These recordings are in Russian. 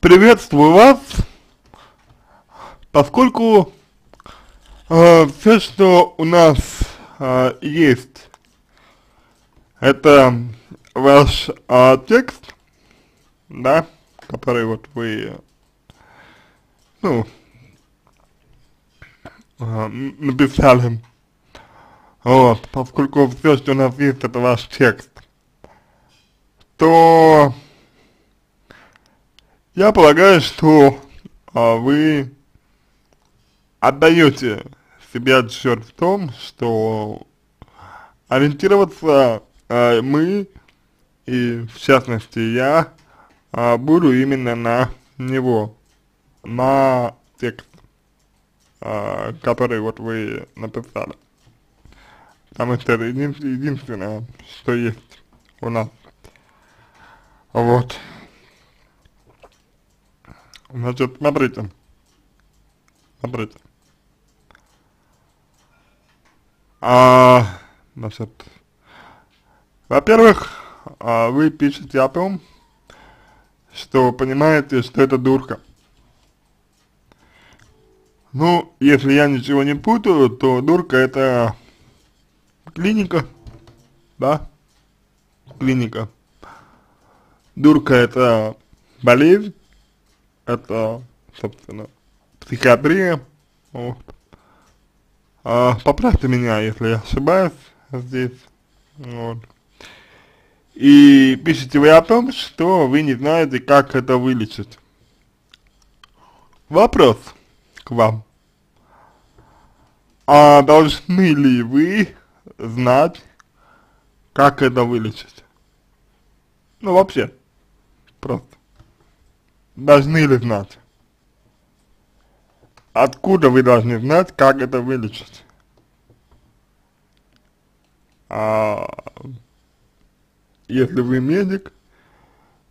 приветствую вас, поскольку э, все, что у нас э, есть, это ваш э, текст, да, который вот вы, ну, э, написали, вот, поскольку все, что у нас есть, это ваш текст, то я полагаю, что а, вы отдаете себе отчет в том, что ориентироваться а, мы и в частности я а, буду именно на него, на текст, а, который вот вы написали. Потому что это единственное, что есть у нас. Вот. Значит, смотрите. Смотрите. А, значит, во-первых, а, вы пишете о том, что понимаете, что это дурка. Ну, если я ничего не путаю, то дурка это клиника, да, клиника. Дурка это болезнь, это, собственно, психиатрия, вот. А, поправьте меня, если я ошибаюсь здесь, вот. И пишите вы о том, что вы не знаете, как это вылечить. Вопрос к вам. А должны ли вы знать, как это вылечить? Ну, вообще, просто должны ли знать? Откуда вы должны знать, как это вылечить? А, если вы медик,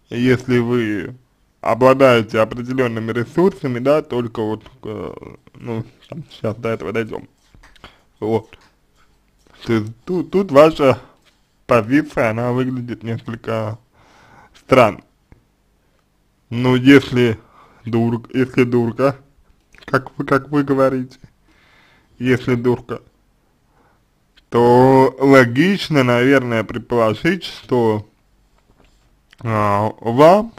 если вы обладаете определенными ресурсами, да, только вот, э, ну, сейчас до этого дойдем. Вот. То есть тут, тут ваша позиция, она выглядит несколько странно. Ну, если дур, если дурка, как вы, как вы говорите, если дурка, то логично, наверное, предположить, что а, вам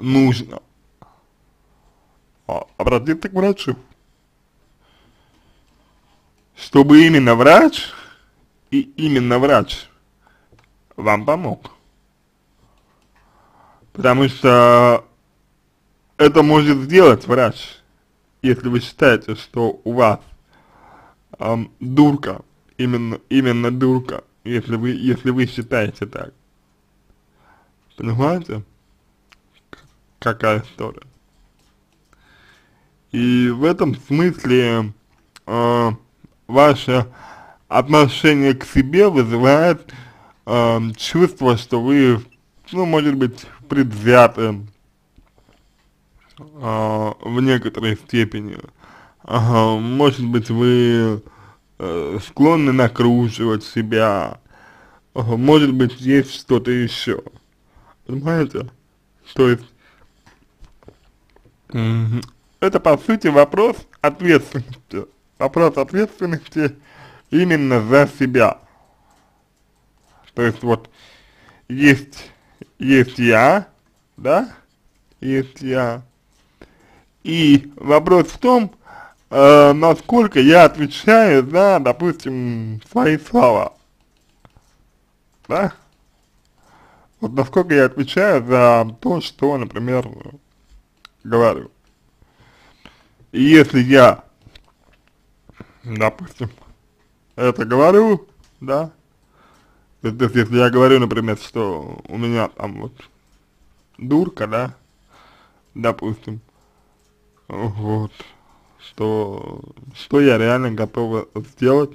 нужно а, обратиться к врачу, чтобы именно врач и именно врач вам помог. Потому что это может сделать врач, если вы считаете, что у вас эм, дурка, именно, именно дурка, если вы, если вы считаете так. Понимаете? Какая история? И в этом смысле э, ваше отношение к себе вызывает э, чувство, что вы, ну, может быть, предвзятым э, в некоторой степени. Э, может быть, вы э, склонны накручивать себя. Э, может быть, есть что-то еще. Понимаете? То есть, это, по сути, вопрос ответственности. Вопрос ответственности именно за себя. То есть, вот, есть есть я, да, есть я. И вопрос в том, э, насколько я отвечаю за, допустим, свои слова, да, вот насколько я отвечаю за то, что, например, говорю. И если я, допустим, это говорю, да, то есть, если я говорю, например, что у меня там вот дурка, да, допустим, вот, что, что я реально готова сделать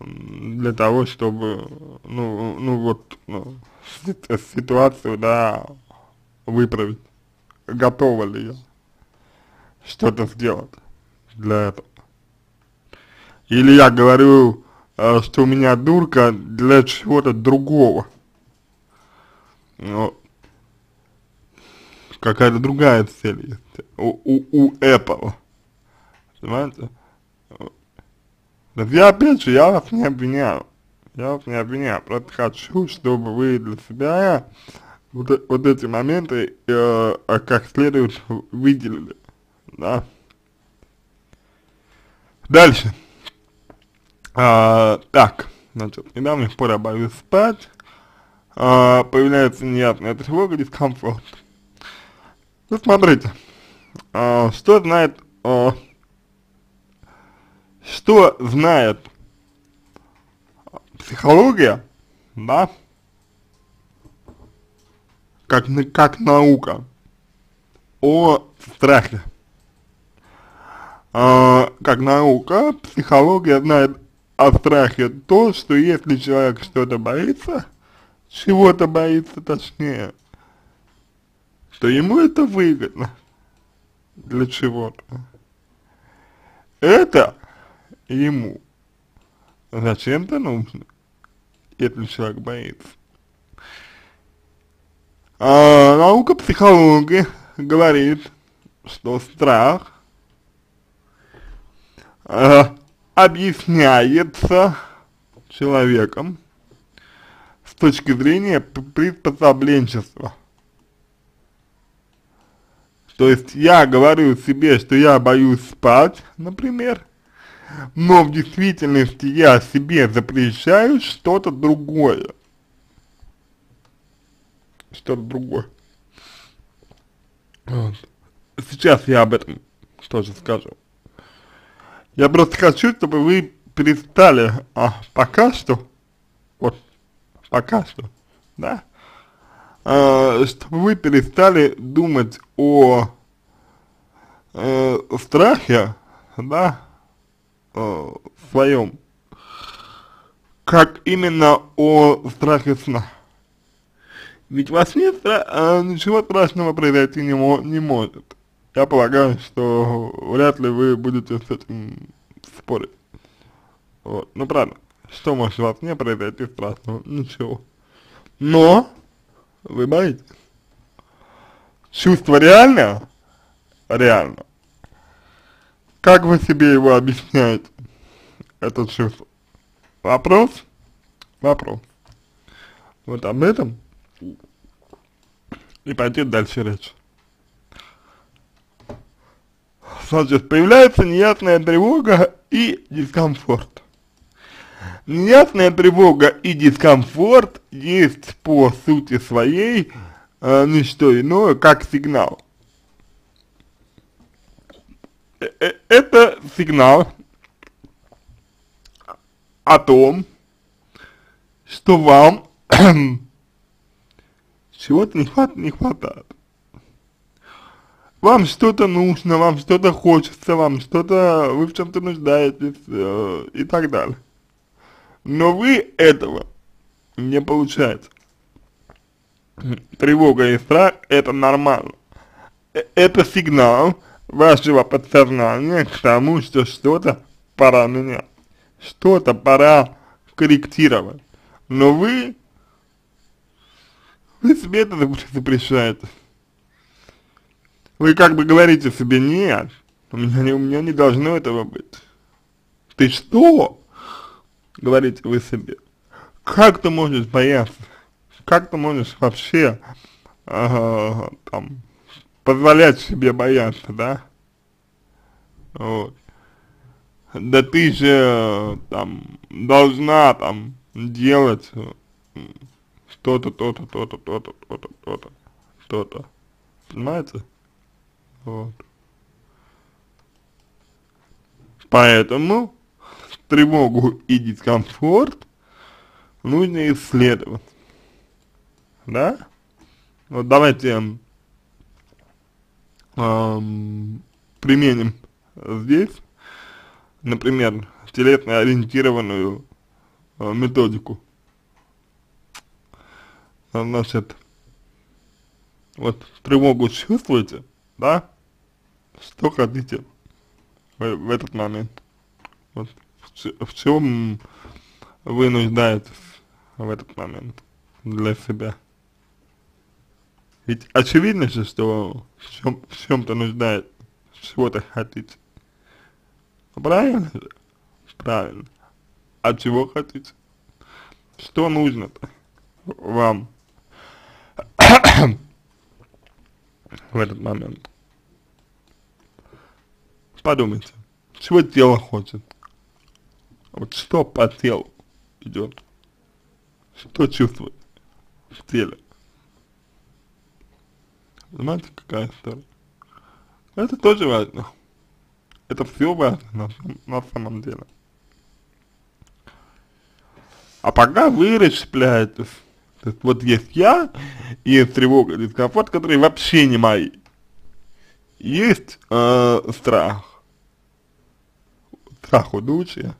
для того, чтобы, ну, ну вот, ну, ситуацию, да, выправить. Готова ли я что-то сделать для этого. Или я говорю, Э, что у меня дурка для чего-то другого. Ну, какая-то другая цель есть у, у, у Apple, понимаете? Я опять же, я вас не обвиняю, я вас не обвиняю, просто хочу, чтобы вы для себя вот, вот эти моменты э, как следует выделили, да. Дальше. А, так, значит, недавних пор я боюсь спать, а, появляется неясная тревога, дискомфорт. Ну, смотрите, а, что знает, а, что знает психология, да, как, как наука о страхе. А, как наука, психология знает о страхе то, что если человек что-то боится, чего-то боится точнее, то ему это выгодно для чего-то. Это ему зачем-то нужно, если человек боится. А, наука психологии говорит, что страх а, объясняется человеком с точки зрения приспособленчества. То есть я говорю себе, что я боюсь спать, например, но в действительности я себе запрещаю что-то другое что-то другое. Вот. Сейчас я об этом тоже скажу. Я просто хочу, чтобы вы перестали, а, пока что, вот, пока что, да, а, чтобы вы перестали думать о э, страхе, да, э, своем, как именно о страхе сна. Ведь во сне а, ничего страшного произойти не, мо не может. Я полагаю, что вряд ли вы будете с этим спорить. Вот, ну правда, что может во сне произойти страшного? Ничего. Но, вы боитесь. Чувство реальное? Реально. Как вы себе его объясняете, это чувство? Вопрос? Вопрос. Вот об этом и пойдет дальше речь. Значит, появляется неясная тревога и дискомфорт. Неясная тревога и дискомфорт есть по сути своей э, не что иное, как сигнал. Э -э Это сигнал о том, что вам чего-то не хватает. Вам что-то нужно, вам что-то хочется, вам что-то, вы в чем-то нуждаетесь э, и так далее. Но вы этого не получаете. Тревога и страх это нормально. Э, это сигнал вашего подсознания к тому, что что-то пора менять. Что-то пора корректировать. Но вы вы себе это запрещаете. Вы как бы говорите себе, нет, у меня не, у меня не должно этого быть. Ты что? Говорите вы себе. Как ты можешь бояться? Как ты можешь вообще э, там позволять себе бояться, да? Вот. Да ты же там должна там делать то-то, то-то, то-то, то-то, то-то, то-то. Понимаете? Вот. Поэтому тревогу и дискомфорт нужно исследовать. Да? Вот давайте эм, применим здесь, например, телесно ориентированную э, методику значит, вот тревогу чувствуете, да, что хотите в, в этот момент, вот в, в чем вы нуждаетесь в этот момент для себя. Ведь очевидно же, что в чем, в чем-то нуждает, чего-то хотите. Правильно же? Правильно. А чего хотите? Что нужно-то вам в этот момент? Подумайте, чего тело хочет? Вот что по телу идет? Что чувствует в теле? Понимаете, какая история? Это тоже важно. Это все важно на, на самом деле. А пока вы расщепляетесь, то есть вот есть я, есть тревога, дискомфорт, которые вообще не мои. Есть э, страх, страх удучия,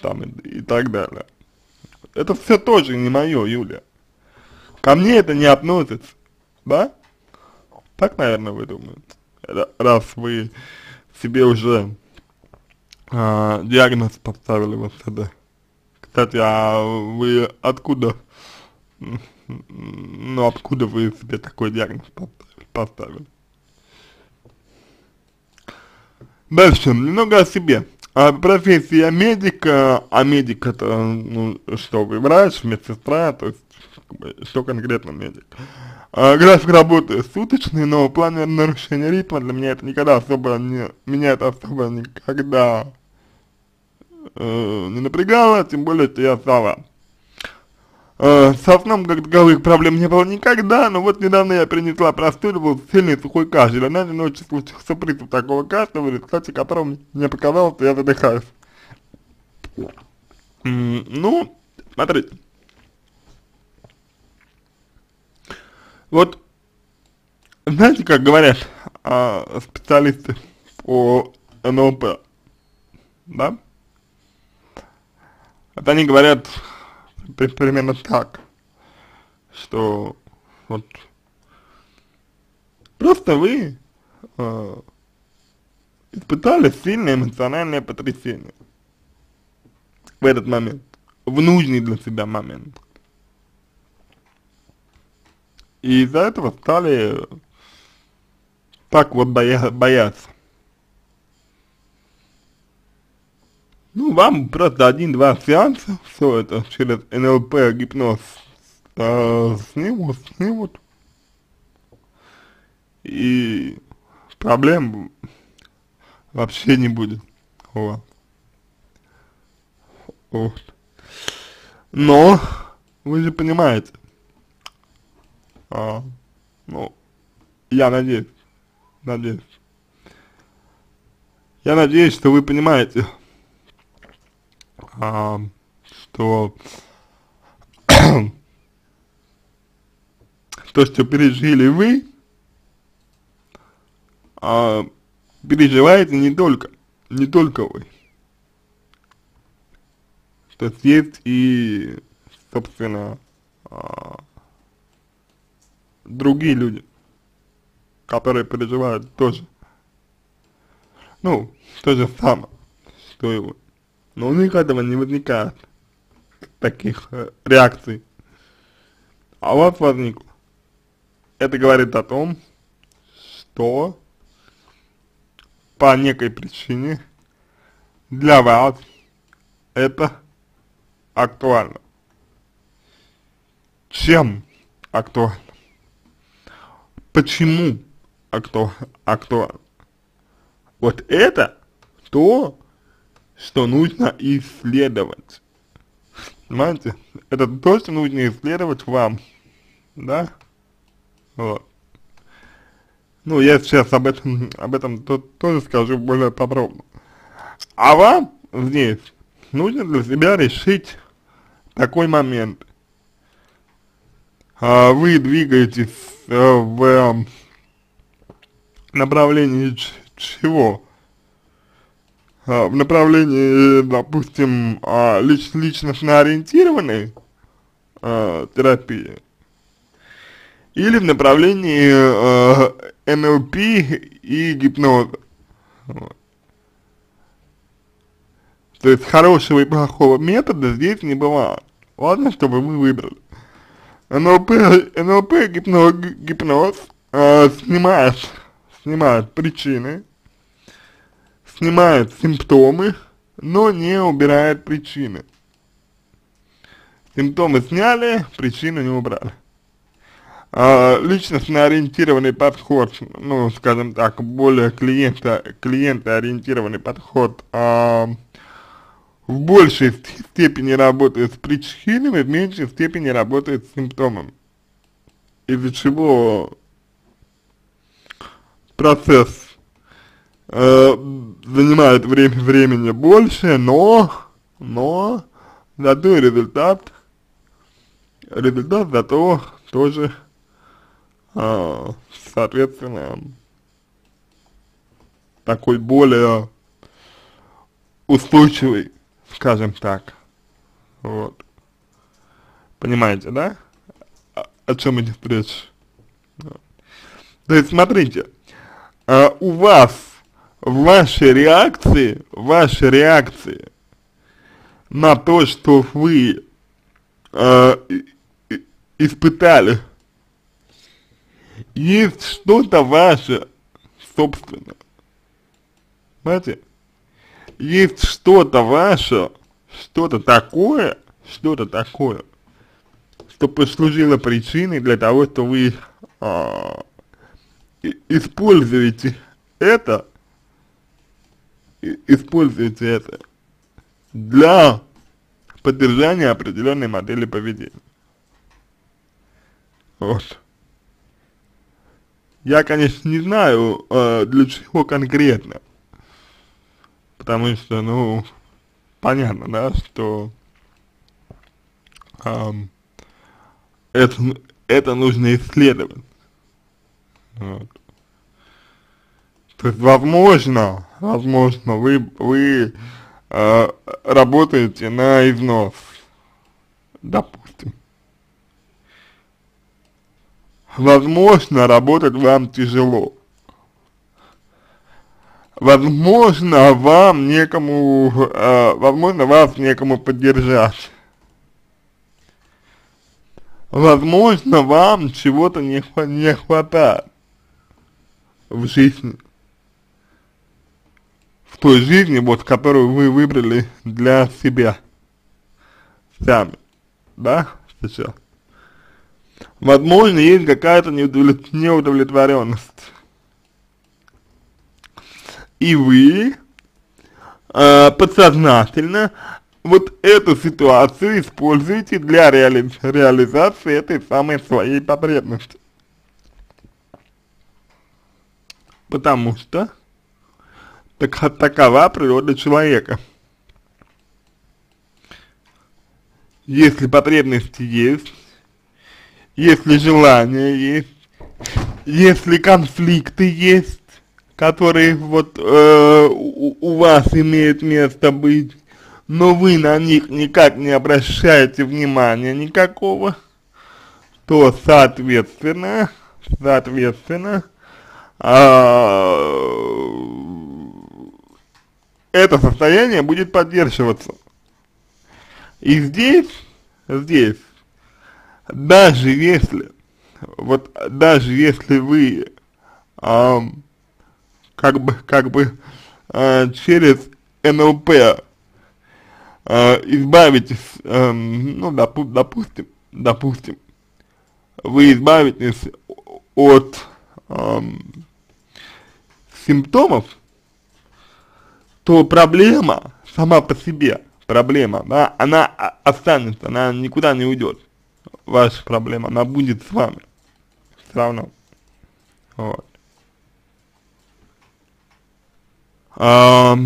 там и, и так далее. Это все тоже не мое, Юля. Ко мне это не относится, да? Так, наверное, вы думаете, раз вы себе уже э, диагноз поставили в СД. Кстати, а вы откуда, ну откуда вы себе такой диагноз поставили? Дальше, немного о себе. А, профессия медика, а медик это, ну, что вы, врач, медсестра, то есть, что конкретно медик? А, график работы суточный, но в плане нарушения ритма для меня это никогда особо не, меня это особо никогда э, не напрягало, тем более, что я сова. Э, со сном как таковых проблем не было никогда, но вот недавно я перенесла простуду, был сильный сухой кашель, а на ночью случился приступ такого кашля, в результате которого мне показалось, что я задыхаюсь. Ну, смотрите. Вот, знаете, как говорят а, специалисты по НЛП, да? Вот они говорят примерно так, что вот просто вы э, испытали сильное эмоциональное потрясение в этот момент, в нужный для себя момент. И из-за этого стали так вот боя бояться. Ну, вам просто один-два сеанса, все это через НЛП, гипноз э, снимут, снимут. И проблем вообще не будет у вас. Вот. Но, вы же понимаете, а, ну, я надеюсь, надеюсь. Я надеюсь, что вы понимаете, а, что то, что пережили вы, а, переживаете не только, не только вы. То есть есть и, собственно, а, другие люди, которые переживают тоже, ну, то же самое, что и вы. Но у них этого не возникает, таких э, реакций. А у вас возникло. Это говорит о том, что по некой причине для вас это актуально. Чем актуально? Почему акту, актуально? Вот это то, что нужно исследовать. Понимаете? Это то, что нужно исследовать вам. Да? Вот. Ну, я сейчас об этом, об этом то, тоже скажу более подробно. А вам здесь нужно для себя решить такой момент. А, вы двигаетесь Э, в э, направлении чего? Э, в направлении, допустим, э, лич личностно ориентированной э, терапии или в направлении э, НЛП и гипноза. Вот. То есть хорошего и плохого метода здесь не бывает. Ладно, чтобы вы выбрали. НЛП, НЛП гипноз, гипноз э, снимает, снимает причины, снимает симптомы, но не убирает причины. Симптомы сняли, причины не убрали. А, личностно ориентированный подход, ну, скажем так, более клиента, клиентоориентированный подход а, в большей степени работает с причинами, в меньшей степени работает с симптомами. Из-за чего процесс э, занимает время, времени больше, но, но зато результат, результат зато тоже, э, соответственно, такой более устойчивый скажем так. Вот. Понимаете, да? О, о чем идет речь? То есть, смотрите, э, у вас в вашей реакции, вашей реакции на то, что вы э, испытали, есть что-то ваше собственное. Понимаете? есть что-то ваше, что-то такое, что-то такое, что послужило причиной для того, что вы а, используете это, используете это для поддержания определенной модели поведения. Вот. Я, конечно, не знаю, э, для чего конкретно, потому что, ну, понятно, да, что эм, это, это нужно исследовать. Вот. То есть, возможно, возможно, вы, вы э, работаете на износ, допустим. Возможно, работать вам тяжело возможно, вам некому, э, возможно, вас некому поддержать. Возможно, вам чего-то не, не хватает в жизни. Той жизни, вот, которую вы выбрали для себя. Сами. Да, сейчас. Возможно, есть какая-то неудовлетворенность и вы э, подсознательно вот эту ситуацию используете для реали реализации этой самой своей потребности. Потому что так, такова природа человека. Если потребности есть, если желания есть, если конфликты есть, которые вот э, у, у вас имеют место быть, но вы на них никак не обращаете внимания никакого, то соответственно, соответственно, э, это состояние будет поддерживаться. И здесь, здесь, даже если, вот даже если вы э, как бы, как бы э, через НЛП э, избавитесь, э, ну, допу допустим, допустим, вы избавитесь от э, симптомов, то проблема сама по себе, проблема, да, она останется, она никуда не уйдет, ваша проблема, она будет с вами, все равно, вот. а,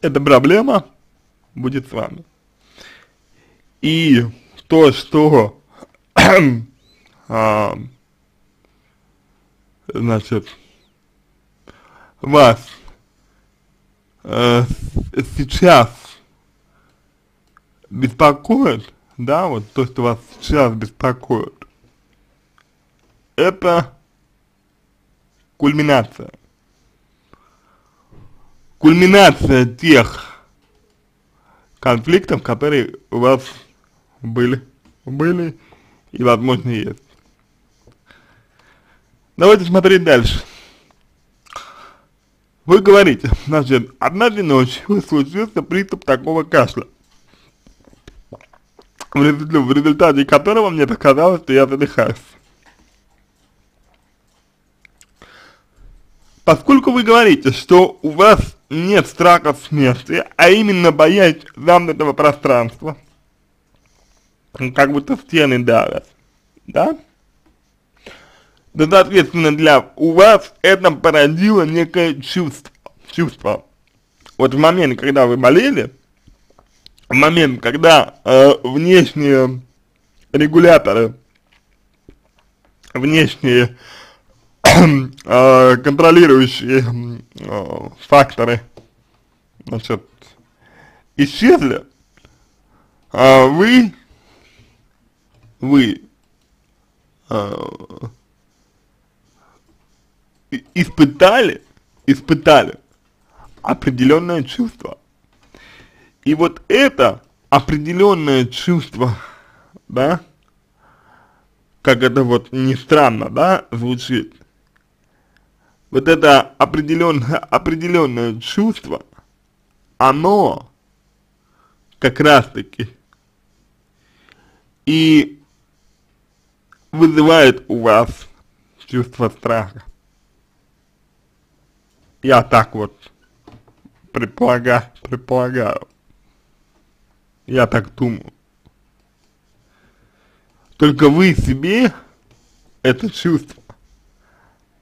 эта проблема будет с вами. И то, что а, значит, вас э, сейчас беспокоит, да, вот то, что вас сейчас беспокоит, это кульминация кульминация тех конфликтов, которые у вас были были и, возможно, есть. Давайте смотреть дальше. Вы говорите, значит, однажды ночью случился приступ такого кашля, в, в результате которого мне показалось, что я задыхаюсь. Поскольку вы говорите, что у вас нет страха смерти, а именно боязнь замкнутого пространства, как будто стены давят, да? Да, соответственно, для у вас это породило некое чувство, чувство. Вот в момент, когда вы болели, в момент, когда э, внешние регуляторы, внешние э, контролирующие э, факторы, значит, исчезли, а вы, вы э, испытали, испытали определенное чувство. И вот это определенное чувство, да, как это вот не странно, да, звучит, вот это определенное, определенное чувство, оно как раз таки и вызывает у вас чувство страха. Я так вот предполагаю, предполагаю. Я так думаю. Только вы себе это чувство,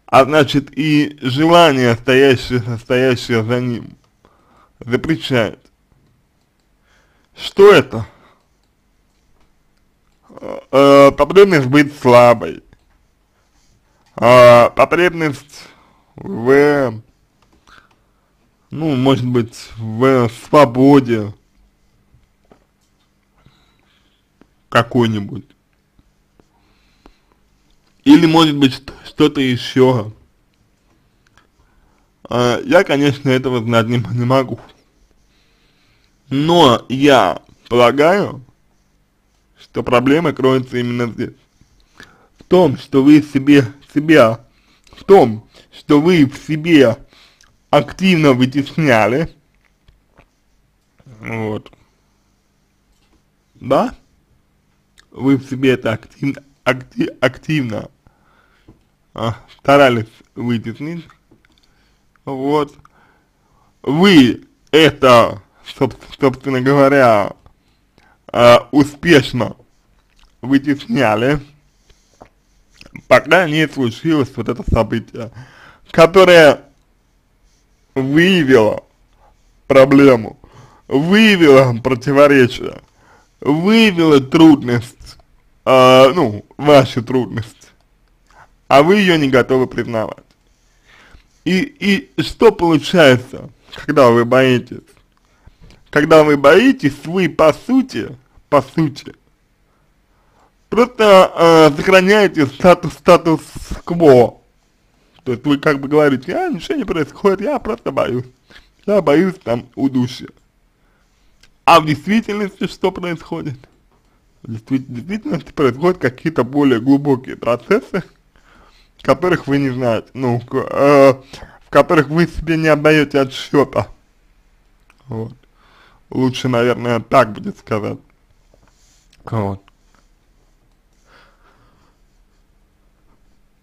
а значит и желание, стоящее, стоящее за ним, запрещает. Что это? Э, э потребность быть слабой, э, потребность в ну, может быть, в свободе какой-нибудь. Или, может быть, что-то еще. А, я, конечно, этого знать не, не могу. Но я полагаю, что проблема кроется именно здесь. В том, что вы себе, себя, в том, что вы в себе активно вытесняли. Вот. Да? Вы в себе это актив, актив, активно а, старались вытеснить. Вот. Вы это, собственно говоря, а, успешно вытесняли, пока не случилось вот это событие, которое выявила проблему, выявила противоречие, выявила трудность, э, ну, вашу трудность, а вы ее не готовы признавать. И, и что получается, когда вы боитесь? Когда вы боитесь, вы по сути, по сути, просто э, сохраняете статус, статус-кво, то есть вы как бы говорите, а ничего не происходит, я просто боюсь. Я боюсь там удушья. А в действительности что происходит? В действительности происходят какие-то более глубокие процессы, которых вы не знаете, ну, э, в которых вы себе не отдаете отсчета. Вот. Лучше, наверное, так будет сказать. Вот.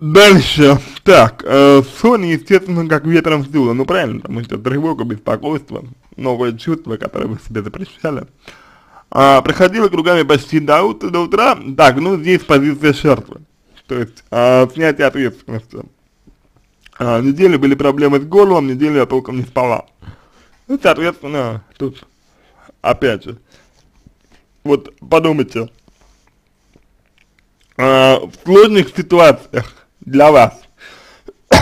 Дальше, так, э, Sony, естественно, как ветром сдуло, ну правильно, потому что тревога, беспокойство, новое чувство, которое вы себе запрещали. А, проходила кругами почти до, утра, до утра, так, ну здесь позиция жертвы, то есть а, снятие ответственности. А, неделю были проблемы с горлом, неделю я толком не спала. Ну, соответственно, тут, опять же, вот подумайте, а, в сложных ситуациях, для вас,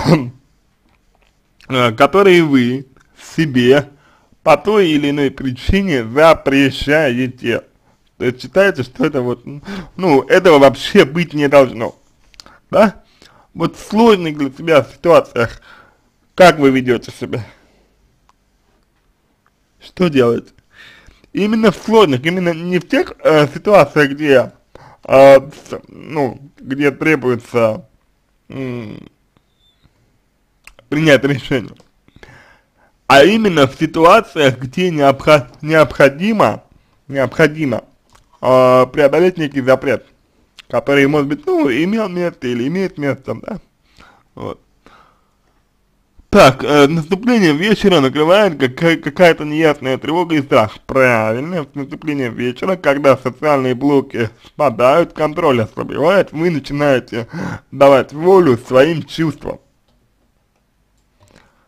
э, которые вы себе по той или иной причине запрещаете. То есть считаете, что это вот, ну, этого вообще быть не должно. Да? Вот в сложных для себя ситуациях, как вы ведете себя? Что делаете? Именно в сложных, именно не в тех э, ситуациях, где э, ну, где требуется принять решение. А именно в ситуациях, где необход, необходимо, необходимо э, преодолеть некий запрет, который, может быть, ну, имел место или имеет место, да, вот. Так, э, наступление вечера накрывает какая- какая-то неясная тревога и страх. Правильно, с наступлением вечера, когда социальные блоки спадают, контроль ослабевает, вы начинаете давать волю своим чувствам.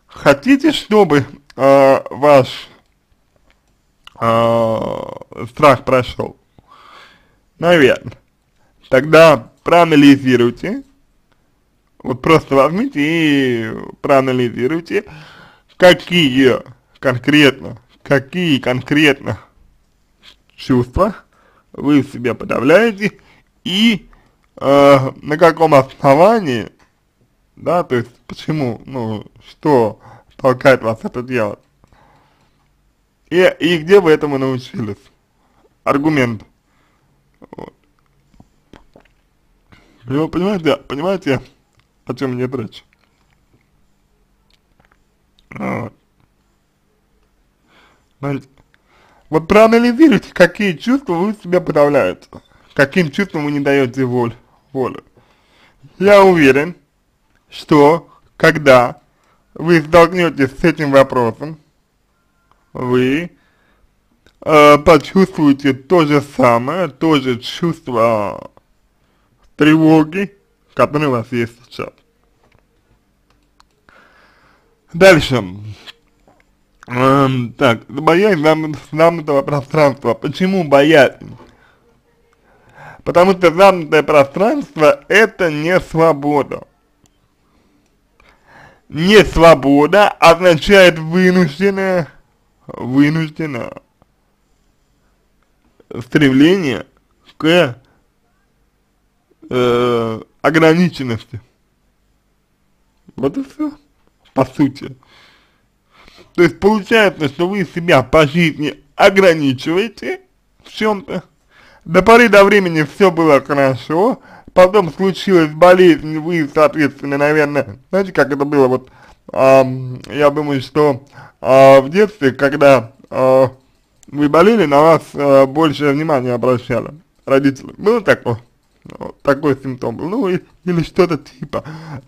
Хотите, чтобы э, ваш э, страх прошел? Наверное. Тогда проанализируйте, вот просто возьмите и проанализируйте, какие конкретно, какие конкретно чувства вы в себе подавляете и э, на каком основании, да, то есть почему, ну, что толкает вас это делать. И, и где вы этому научились? Аргумент. Вот. Понимаете, понимаете, о чем мне речь? Вот. Знаете, вот проанализируйте, какие чувства вы в себе подавляете, каким чувствам вы не даете волю. волю. Я уверен, что когда вы столкнетесь с этим вопросом, вы э, почувствуете то же самое, то же чувство тревоги, которое у вас есть сейчас. Дальше. Эм, так, боязнь замкнутого пространства. Почему боязнь? Потому что замкнутое пространство это не свобода не свобода означает вынужденное, вынужденное стремление к э, ограниченности. Вот и все, по сути. То есть получается, что вы себя по жизни ограничиваете в чем-то. До поры до времени все было хорошо, потом случилась болезнь, вы, соответственно, наверное, знаете, как это было, вот, э, я думаю, что э, в детстве, когда э, вы болели, на вас э, больше внимания обращали родители. Было такое? Вот, такой симптом был, ну, и, или что-то типа,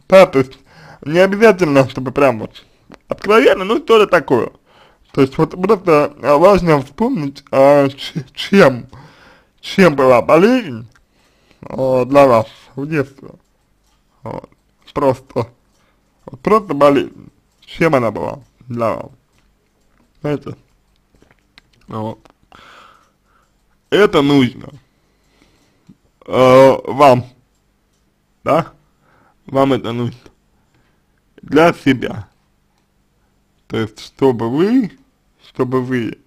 да, то есть, не обязательно, чтобы прям вот откровенно, ну, что-то такое. То есть, вот просто важно вспомнить, а, чем, чем была болезнь, э, для вас в детстве. Вот. Просто, просто болезнь. Чем она была для вас? Знаете? Вот. Это нужно э, вам, да? Вам это нужно для себя. То есть, чтобы вы, чтобы вы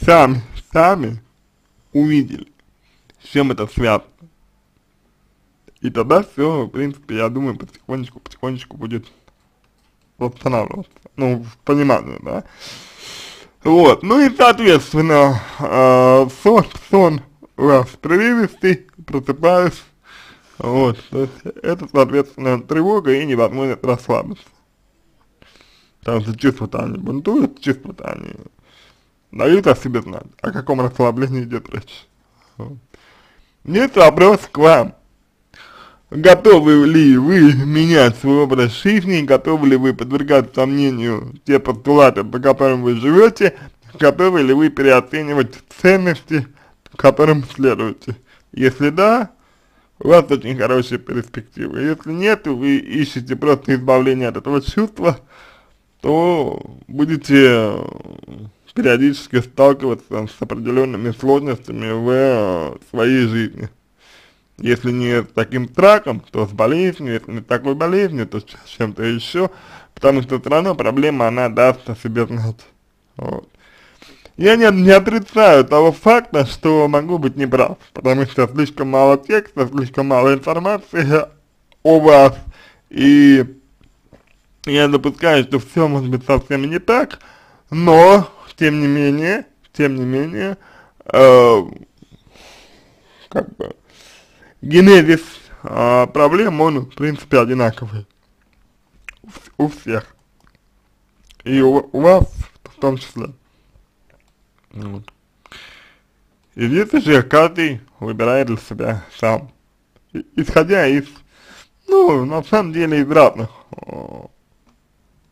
сами, сами увидели, с чем это связано. И тогда все, в принципе, я думаю, потихонечку, потихонечку будет восстанавливаться. Ну, в понимании, да. Вот, ну и, соответственно, э, сон, сон у вас прерывистый, просыпаюсь, вот, то есть это, соответственно, тревога и невозможность расслабиться. Потому что чувства-то они бунтуют, чувства-то они дают о себе знать, о каком расслаблении идет речь. Вот. Вопрос к вам готовы ли вы менять свой образ жизни, готовы ли вы подвергать сомнению те постулаты, по которым вы живете, готовы ли вы переоценивать ценности, которым следуете. Если да, у вас очень хорошие перспективы. Если нет, вы ищете просто избавление от этого чувства, то будете периодически сталкиваться с определенными сложностями в своей жизни. Если не с таким страхом, то с болезнью, если не такой болезнью, то с чем-то еще, потому что все равно проблема, она даст о себе знать. Вот. Я не, не отрицаю того факта, что могу быть неправ, потому что слишком мало текста, слишком мало информации о вас, и я допускаю, что все может быть совсем не так, но, тем не менее, тем не менее, э, как бы, генезис э, проблем, он, в принципе, одинаковый у, всех. И у, у вас в том числе. Вот. И здесь же каждый выбирает для себя сам, исходя из, ну, на самом деле, из разных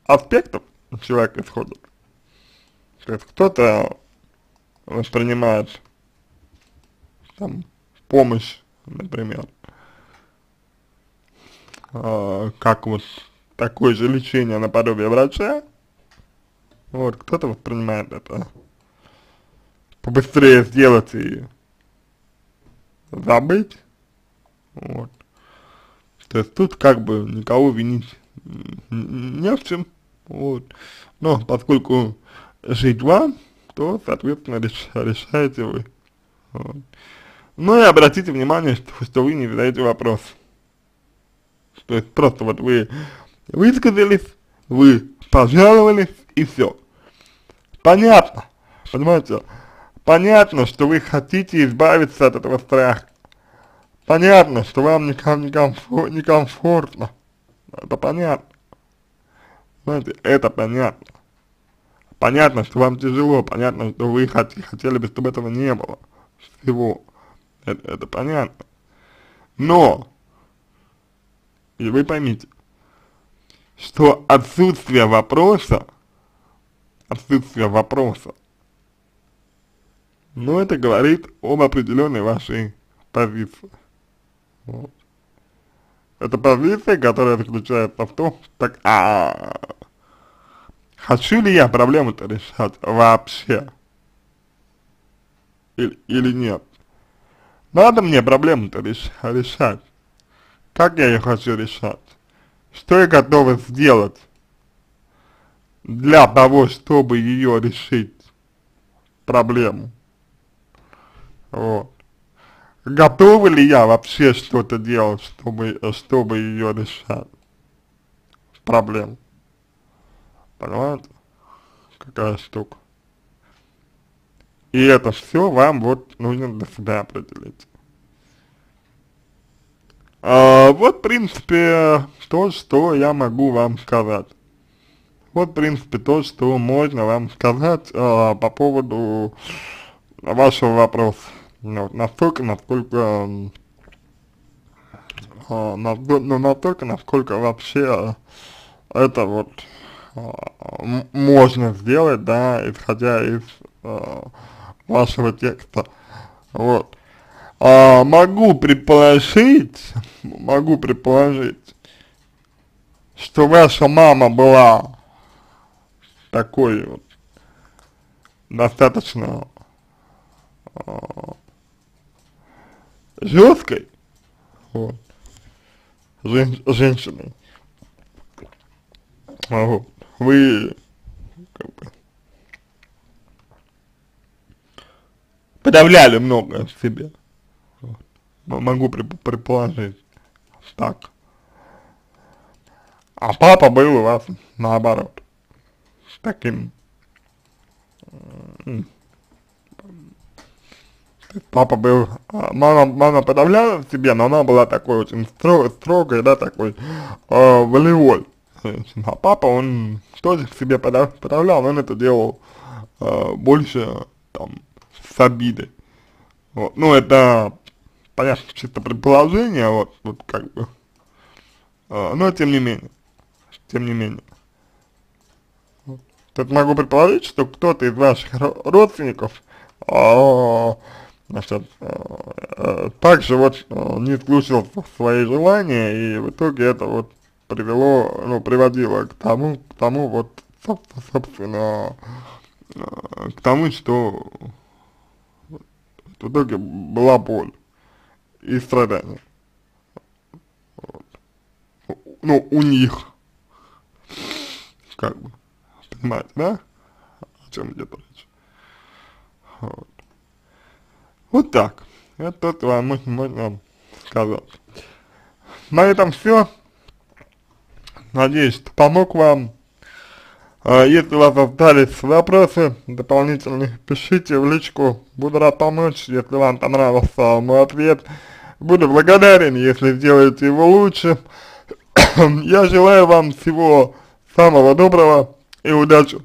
аспектов человек исходит. То есть кто-то воспринимает там помощь, например, э, как вот такое же лечение наподобие врача, вот, кто-то воспринимает это побыстрее сделать и забыть, вот. То есть тут как бы никого винить не в чем, вот. Но поскольку жить вам, то, соответственно, реш, решаете вы. Вот. Ну и обратите внимание, что, что вы не задаете вопрос. То есть просто вот вы высказались, вы пожаловались и все. Понятно, понимаете, понятно, что вы хотите избавиться от этого страха. Понятно, что вам некомфортно, некомфортно. Это понятно. Знаете, это понятно. Понятно, что вам тяжело, понятно, что вы хотели, бы, чтобы этого не было. Всего. Это, это понятно. Но, и вы поймите, что отсутствие вопроса, отсутствие вопроса, ну, это говорит об определенной вашей позиции. Вот. Это позиция, которая заключается в том, так, а, -а, -а хочу ли я проблему-то решать вообще? Или, или нет? Надо мне проблему-то реш, решать. Как я ее хочу решать? Что я готова сделать для того, чтобы ее решить, проблему? Вот. Готова ли я вообще что-то делать, чтобы, чтобы ее решать? Проблему. Понимаете? Какая штука. И это все вам вот нужно для себя определить. А, вот, в принципе, то, что я могу вам сказать. Вот, в принципе, то, что можно вам сказать а, по поводу вашего вопроса. Ну, настолько, насколько, а, ну, настолько, насколько вообще это вот можно сделать, да, исходя из э, вашего текста. Вот. А, могу предположить, могу предположить, что ваша мама была такой вот достаточно э, жесткой вот, жен, женщиной. Вот вы как бы, подавляли много в себе. Вот. Могу предположить так. А папа был у вас наоборот. Таким. Папа был, а, мама, мама подавляла в себе, но она была такой очень строгой, строгой да, такой э, волевой. А папа, он тоже к себе подавлял, он это делал э, больше там с обидой. Вот. Ну, это, понятно, чисто предположение, вот, вот как бы. Э, но тем не менее, тем не менее. Тут могу предположить, что кто-то из ваших родственников э, значит, э, также вот э, не слушал свои желания, и в итоге это вот привело, ну, приводило к тому, к тому вот, собственно, э, к тому, что в итоге была боль и страдания. Вот. Ну, у них. Как бы. Понимаете, да? О чем идет речь? Вот. Вот так. Это то, вам можно сказать. На этом все. Надеюсь, что помог вам. А, если у вас остались вопросы дополнительные, пишите в личку, буду рад помочь. Если вам понравился мой ответ, буду благодарен, если сделаете его лучше. Я желаю вам всего самого доброго и удачи.